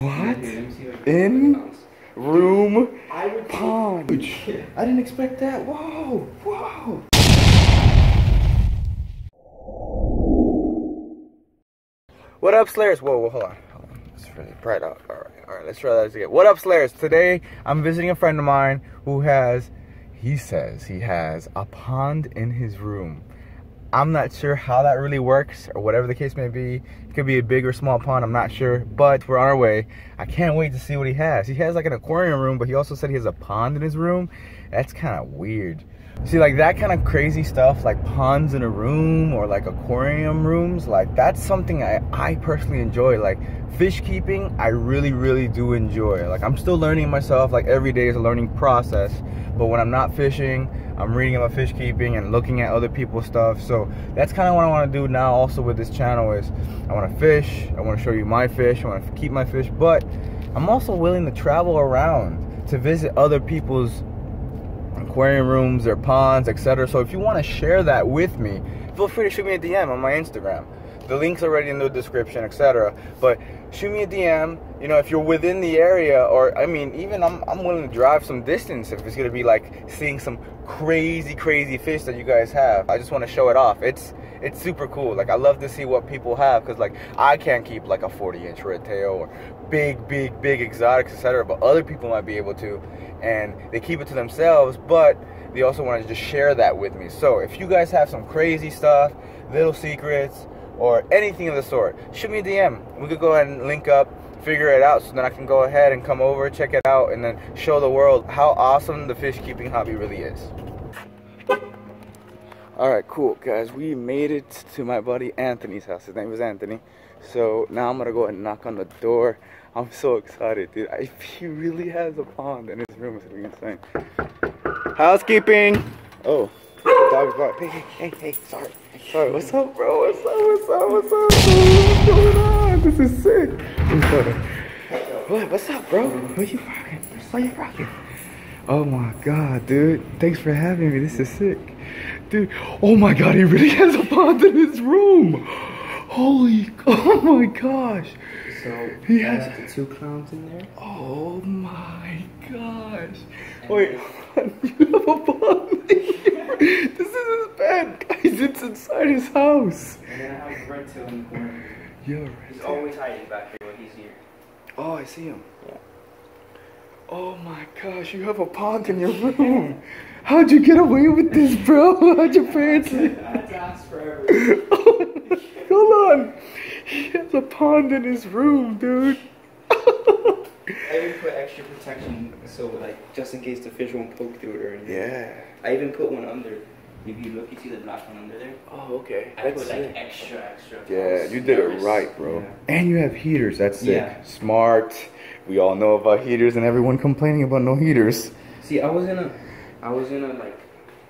What? In room pond. I didn't expect that. Whoa, whoa. What up, Slayers? Whoa, whoa, hold on. Hold on. It's really bright out. All right, all right, let's try that again. What up, Slayers? Today, I'm visiting a friend of mine who has, he says he has a pond in his room. I'm not sure how that really works or whatever the case may be. It could be a big or small pond, I'm not sure. But we're on our way. I can't wait to see what he has. He has like an aquarium room, but he also said he has a pond in his room. That's kind of weird. See, like that kind of crazy stuff, like ponds in a room or like aquarium rooms, like that's something I, I personally enjoy. Like fish keeping, I really, really do enjoy. Like I'm still learning myself, like every day is a learning process. But when I'm not fishing, I'm reading about fish keeping and looking at other people's stuff. So that's kind of what I want to do now also with this channel is I want to fish, I want to show you my fish, I want to keep my fish, but I'm also willing to travel around to visit other people's aquarium rooms, their ponds, etc. So if you want to share that with me, feel free to shoot me a DM on my Instagram. The link's are already in the description, etc. But shoot me a DM. You know, if you're within the area, or I mean, even I'm, I'm willing to drive some distance if it's gonna be like seeing some crazy, crazy fish that you guys have. I just want to show it off. It's it's super cool. Like I love to see what people have because like I can't keep like a 40 inch red tail or big, big, big exotics, etc. But other people might be able to, and they keep it to themselves, but they also want to just share that with me. So if you guys have some crazy stuff, little secrets or anything of the sort, shoot me a DM. We could go ahead and link up, figure it out, so then I can go ahead and come over, check it out, and then show the world how awesome the fish keeping hobby really is. All right, cool, guys. We made it to my buddy Anthony's house. His name is Anthony. So now I'm gonna go and knock on the door. I'm so excited, dude. I, he really has a pond in his room. It's insane. Housekeeping. Oh, dog's barking. Hey, hey, hey, hey. Sorry. Sorry. What's up, bro? What's up? What's up? What's up? What's going on? This is sick. I'm sorry. What? What's up, bro? What you rocking? Why you rocking? Oh my god, dude. Thanks for having me. This is sick. Dude, oh my god, he really has a pond in his room. Holy, oh my gosh. So He has the two clowns in there. Oh my gosh. Wait, you have a pond here. This is his bed. Guys, it's inside his house. And then I have red tail in the corner. Yo, He's always hiding back here when he's here. Oh, I see him. Yeah. Oh my gosh, you have a pond in your room. How'd you get away with this, bro? How'd your parents? I had to ask forever. Hold on. He has a pond in his room, dude. I even put extra protection so like just in case the fish won't poke through it or anything. yeah. I even put one under. If you look, you see the black one under there. Oh, okay. I put like extra, extra. Yeah, was you did it right, bro. Yeah. And you have heaters. That's sick. Yeah. Smart. We all know about heaters, and everyone complaining about no heaters. See, I was gonna, I was gonna like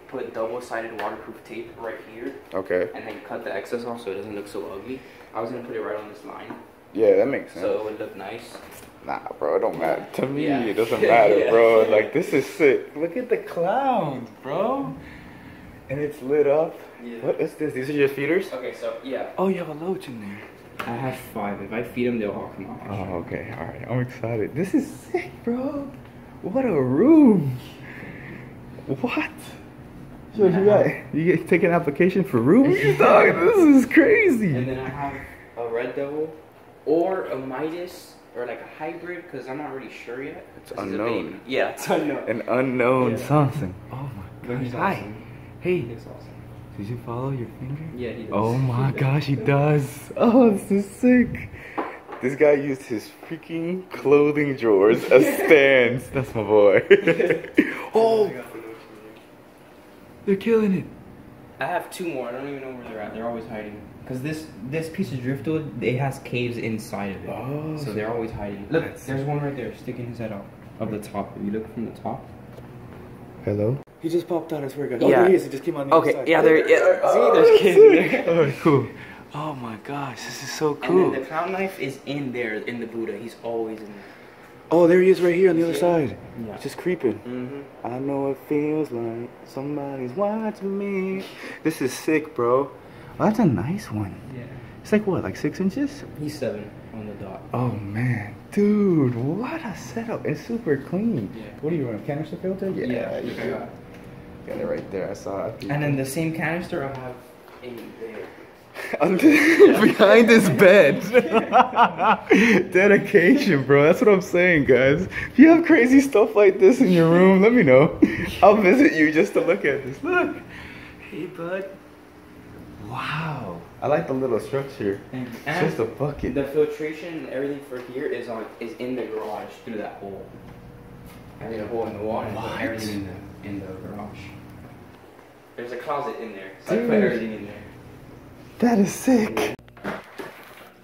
put double-sided waterproof tape right here, Okay. and then cut the excess off so it doesn't look so ugly. I was gonna put it right on this line, Yeah, that makes sense. so it would look nice. Nah, bro, it don't matter. To me, Yeah. it doesn't matter, Yeah. bro. Like, this is sick. Look at the clowns, bro. And it's lit up. Yeah. What is this? These are your feeders? Okay, so yeah, Oh, you have a loach in there. I have five. If I feed them, they'll all come out. Oh, okay. All right. I'm excited. This is sick, bro. What a room. What? So you got you get take an application for rooms, dog. This is crazy. And then I have a red devil, or a Midas, or like a hybrid, because I'm not really sure yet. It's This is a unknown. baby. Yeah, it's unknown. An unknown Yeah. something. Oh my But gosh. he's Hi. awesome. Hey. He's awesome. Did you follow your finger? Yeah, he does. Oh my gosh, he does. Oh, this is sick. This guy used his freaking clothing drawers as stands. That's my boy. oh, they're killing it. I have two more. I don't even know where they're at. They're always hiding. Cause this this piece of driftwood, it has caves inside of it. Oh, so they're always hiding. Look, there's one right there, sticking his head out of the top. If you look from the top. Hello? He just popped out, I swear to God. Yeah. Oh, there he is. He just came on the Okay, other side. yeah, there- yeah. Oh, See, there's kids in there. Alright, cool. Oh my gosh, this is so cool. And then the clown knife is in there, in the Buddha. He's always in there. Oh, there he is right here on the other Yeah. side. Yeah. Just creeping. Mm-hmm. I know it feels like somebody's watching me. This is sick, bro. Oh, that's a nice one. Yeah. It's like what, like six inches? He's seven. on the dot. Oh man, dude, what a setup! It's super clean. Yeah. What do you run? Canister filter? Yeah, yeah you got it. Got it right there. I saw it. And then the same canister I have in there. Behind his bed. Dedication, bro. That's what I'm saying, guys. If you have crazy stuff like this in your room, let me know. I'll visit you just to look at this. Look. Hey, bud. Wow. I like the little structure. And, It's just a bucket. the filtration and everything for here is on is in the garage through that hole. I made a hole in the wall and put everything in the in the garage. There's a closet in there, so I put everything in there. That is sick.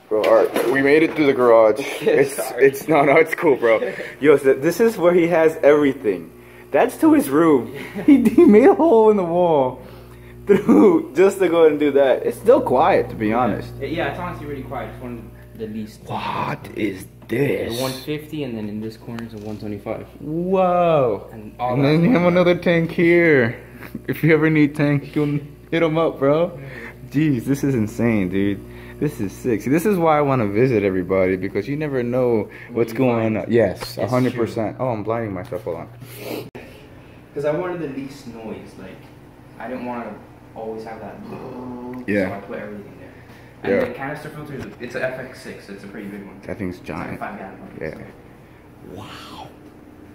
Bro, alright, we made it through the garage. It's Sorry. it's no no it's cool, bro. Yo, so this is where he has everything. That's to his room. He, he made a hole in the wall through just to go and do that. It's still quiet, to be honest. Yeah, yeah, it's honestly really quiet. It's one of the least. What is The this? 150 and then in this corner is a 125. Whoa. And all And then you have another tank here. If you ever need tank, you'll hit him up, bro. Jeez, this is insane, dude. This is sick. See, this is why I want to visit everybody because you never know what's going on. Yes, hundred percent. Oh, I'm blinding myself. Hold on. Because I wanted the least noise. Like, I didn't want to always have that. Yeah. So I put everything there. And Yeah. the canister filter, it's an FX6. It's a pretty big one. That thing's It's like giant. five gallon one. Yeah. Wow.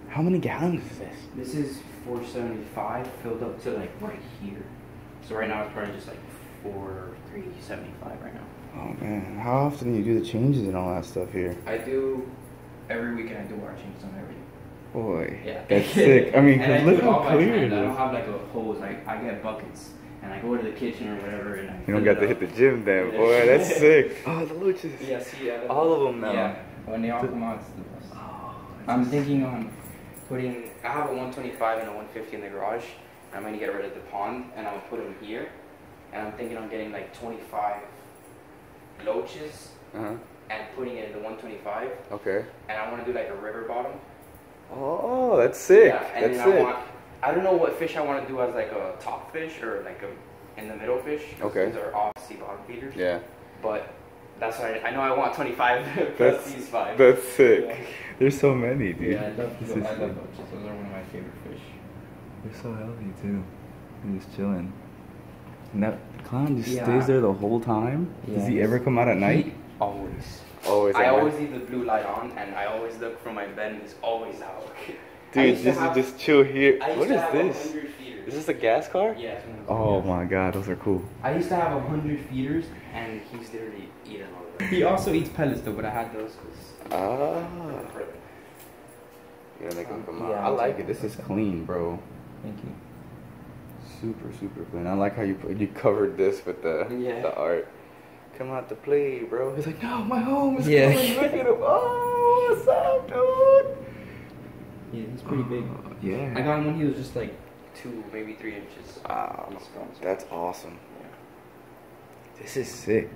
How many gallons is this? This is 475 filled up to like right here. So right now it's probably just like 4 375 right now. Oh man, how often do you do the changes and all that stuff here? I do every weekend. I do water changes on everything. Boy, Yeah. that's sick. I mean, And I 'cause do look how clear it I don't have like a hose. Like I get buckets and I go to the kitchen or whatever and I. You don't fill got to up. hit the gym then, boy. That's sick. Oh, the loaches. Yeah, see, yeah, All of them now. Yeah, when they all come out, it's the best. I'm thinking on putting. I have a 125 and a 150 in the garage. I'm gonna get rid of the pond and I'm gonna put them here. And I'm thinking on getting like 25 loaches Uh huh. and putting it in the 125. Okay. And I want to do like a river bottom. Oh, that's sick. Yeah, and that's then sick. I want. I don't know what fish I want to do as like a top fish or like a in the middle fish. 'cause Okay. These are obviously bottom feeders. Yeah. But that's why I, I know I want 25 plus That's these five. that's sick. Yeah. There's so many, dude. Yeah, I love, This I love sick. Those are one of my favorite fish. They're so healthy too. They're just chilling. And that clown just Yeah. stays there the whole time. Does he ever come out at night? He- always. Always. I at night? always leave the blue light on, and I always look for my bed, and it's always out. I Dude, this have- is just chill here. I used What to is have this? Is this a gas car? Yeah. it's one of those Oh my god, those are cool. I used to have 100 feeders, and he's literally eating all of them. He also eats pellets, though, but I had those. Ah. You're gonna make them come out. Yeah, I like it. This is clean, bro. Thank you. Super, super clean. I like how you put, you covered this with the Yeah. the art. Come out to play, bro. He's like, no, my home is Yeah. coming. Look at him. Oh, what's up, dude? Yeah, he's pretty big. Oh, yeah. I got him when he was just like two, maybe three inches. Wow, that's awesome. Yeah. This is sick.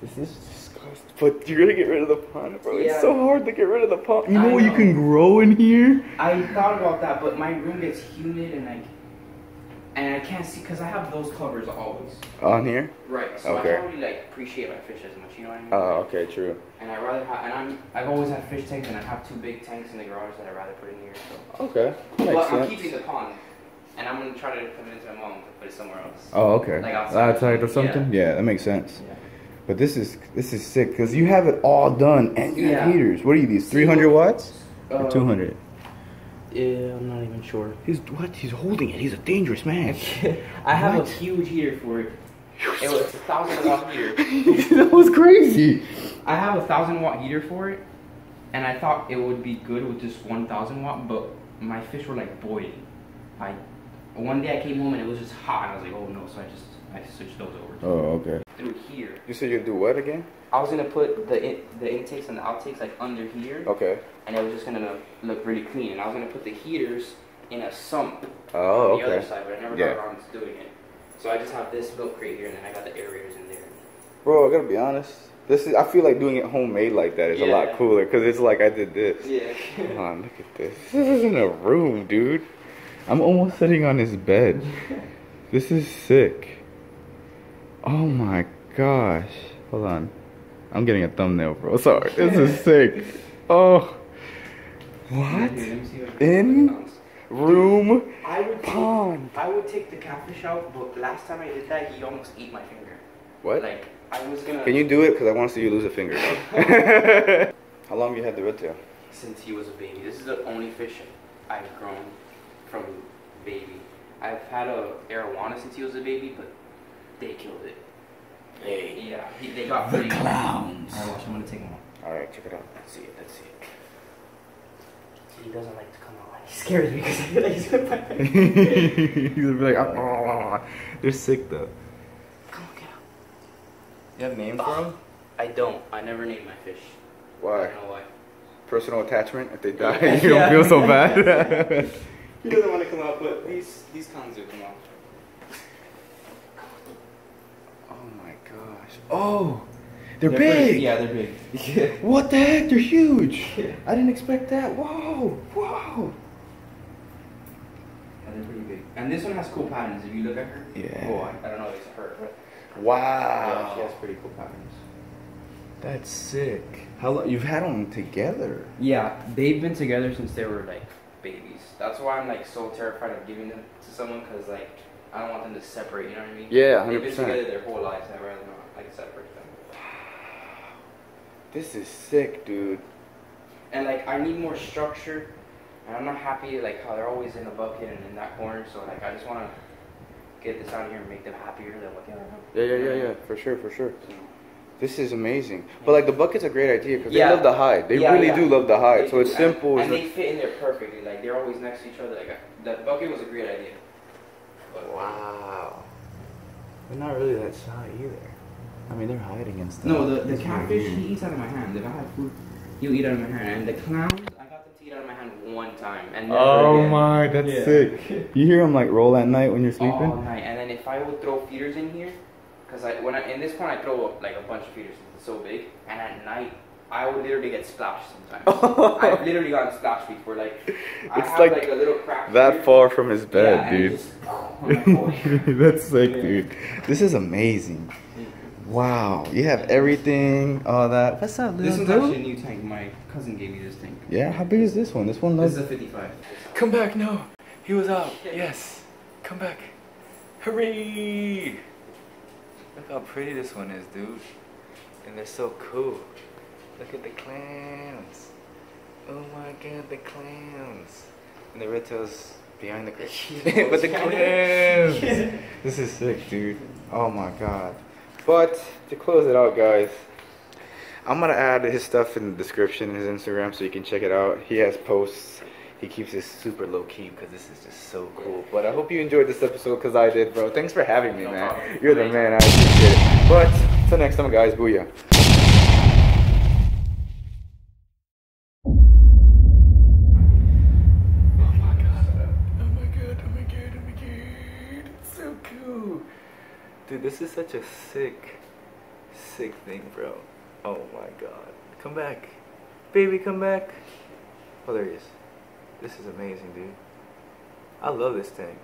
This is disgusting. But you're gonna get rid of the pond, bro. It's so hard to get rid of the pond. You know what you can grow in here? I thought about that, but my room gets humid and like, and I can't see because I have those covers always. On here? Right. So Okay. I don't really like appreciate my fish as much. You know what I mean? Oh, okay, true. And I rather have, and I'm, I've always had fish tanks, and I have two big tanks in the garage that I rather put in here. So. Okay, makes But I'm keeping the pond, and I'm gonna try to convince my mom to put it somewhere else. Oh, okay. Like outside. Outside or something? Yeah. that makes sense. Yeah. But this is this is sick because you have it all done and you have heaters. What are you these? 300 watts or Uh, 200? Yeah, I'm not even sure. He's what? He's holding it. He's a dangerous man. I have What? a huge heater for it. It was a thousand watt heater. that was crazy. I have a thousand watt heater for it, and I thought it would be good with just one thousand watt, but my fish were like boiling. I one day I came home and it was just hot, and I was like, oh no, so I just I switched those over to Oh, okay. through here. You said you'd do what again? I was gonna put the in, the intakes and the outtakes like under here, Okay. and it was just gonna look really clean. And I was gonna put the heaters in a sump Oh, on the other side, but I never Yeah. got around to doing it. So I just have this milk crate here, and then I got the aerators in there. Bro, I gotta be honest. This is. I feel like doing it homemade like that is a lot cooler because it's like I did this. Yeah. Come on, look at this. This is in a room, dude. I'm almost sitting on his bed. This is sick. Oh my gosh. Hold on. I'm getting a thumbnail, bro. Sorry. This is sick. Oh. What? Here, let me see if I can- In room I would take. I would take the catfish out, but last time I did that, he almost ate my finger. What? Like I was gonna. Can you do it? Because I want to see you lose a finger. How long you had the red tail? Since he was a baby, this is the only fish I've grown from baby. I've had a arowana since he was a baby, but they killed it. Hey. Yeah, he, they got pretty. clowns. Alright, watch. I'm gonna take him off. All right, check it out. Let's see it. Let's see it. He doesn't like to come out. He scares me because I feel like he's gonna bite me. He's gonna be like, oh, they're sick though. Come on, get out. You have names for them? I don't. I never name my fish. Why? I don't know why. Personal attachment. If they die, Yeah. you don't feel so bad. He doesn't want to come out, but these these cons do come out. oh my gosh. Oh, they're, pretty- big. yeah, they're big. Yeah. What the heck? They're huge. Yeah. I didn't expect that. Whoa, whoa. Yeah, they're pretty big. And this one has cool patterns. If you look at her. Yeah. Oh, I, I don't know if it's her, but yeah, Wow. she has pretty cool patterns. That's sick. How long? You've had them together? Yeah, they've been together since they were like babies. That's why I'm like so terrified of giving them to someone because like I don't want them to separate. You know what I mean? Yeah, They've been 100%. together their whole lives. I'd rather not like separate them. This is sick, dude. And like I need more structure. And I'm not happy like how they're always in the bucket and in that corner. So like I just want to get this out of here and make them happier than what they are. Yeah, yeah, yeah, yeah. For sure, for sure. This is amazing. But like the bucket's a great idea because Yeah. they love to hide. They Yeah, really yeah. do love to hide. They So it's do, and- simple. And, it's they fit in there perfectly. Like they're always next to each other. Like that bucket was a great idea. But, Wow. They're not really that shy either. I mean, they're hiding and stuff. No, the, the catfish he eats out of my hand. If I have food, he'll eat out of my hand. And the clowns, I got them to eat out of my hand one time. And never Oh again. my, that's Yeah. sick. You hear them like roll at night when you're sleeping? All night. And then if I would throw feeders in here, because I when I in this one I throw like a bunch of feeders. It's so big. And at night I would literally get splashed sometimes. I've literally gotten splashed before. Like I It's have like like, a little crack. that here. far from his bed, Yeah, dude. just- oh. That's sick, Yeah. dude. This is amazing. Wow, you have everything, all that. What's up, This little one's dude? actually a new tank. My cousin gave me this tank. Yeah, how big is this one? This one This is a 55. Come back, no. He was out. Yes. Come back. Hooray! Look how pretty this one is, dude. And they're so cool. Look at the clams. Oh my god, the clams. And the red tails behind the but the clams! This is sick, dude. Oh my god. But to close it out, guys, I'm gonna add his stuff in the description, his Instagram, so you can check it out. He has posts. He keeps it super low key because this is just so cool. But I hope you enjoyed this episode because I did, bro. Thanks for having me, No man. problem. You're the man. I appreciate it. But till next time, guys. Booyah. Oh my god. Oh my god. Oh my god. Oh my god. It's so cool. Dude, this is such a sick, sick thing, bro. Oh my god. Come back. Baby, come back. Oh, there he is. This is amazing, dude. I love this thing.